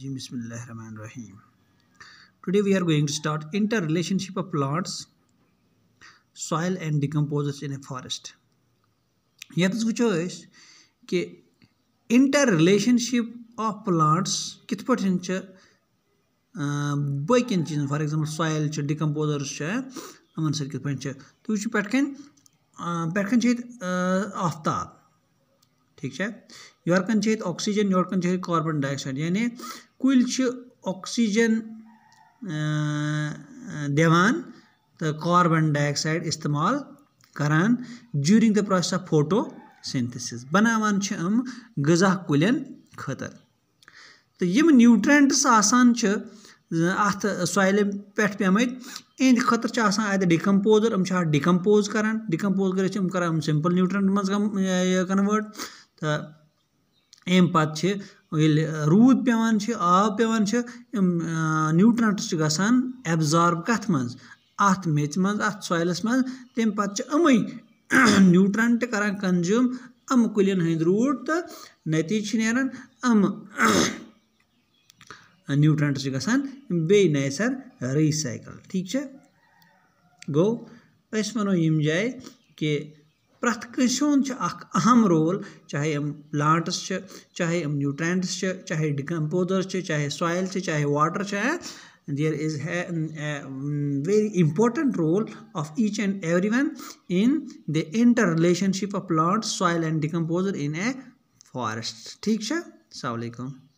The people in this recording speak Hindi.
जी बिस्मिल्लाहमान रहीम today we are going to start inter relationship of plants soil and decomposers in a forest यह वो कि इंटर रिलेशनशिप ऑफ़ प्लांट्स कित पे बन चीज़ फॉर एग्जांपल सॉइल डिकम्पोजर्स इन सत पे तुम वो पे पे आफ्ताब। ठीक है? यौरकन ऑक्सीजन यौरकन कार्बन डाइऑक्साइड यानी कुल ऑक्सीजन दिवान तो कार्बन डाइऑक्साइड इस्तेमाल करान during the process of photosynthesis बनावान हम गजा कुलन खतर। तो यम न्यूट्रेंट्स आसान अत सॉइल पे पेमत इन खतर आद न्यूट्रेंट अम पे रूद पेवान आब मज अत मेच मज अत सॉइलस मज, तम पे अमै न्यूट्रंट कर कंज्यूम, अम कुलिन हंद रूट तो नतीज न्यूट्रंट्स गसान, बे नए सर रिसाइकल, ठीक है गो वनो यम जाए कि प्रथ कंस अहम रोल चाहे प्लांट्स चाहे न्यूट्रेंट्स चाहे डिकम्पोजर्स चाहे water a, a very important role of each and everyone in the interrelationship of plants soil and decomposer in a forest ठीक है अस्सलाम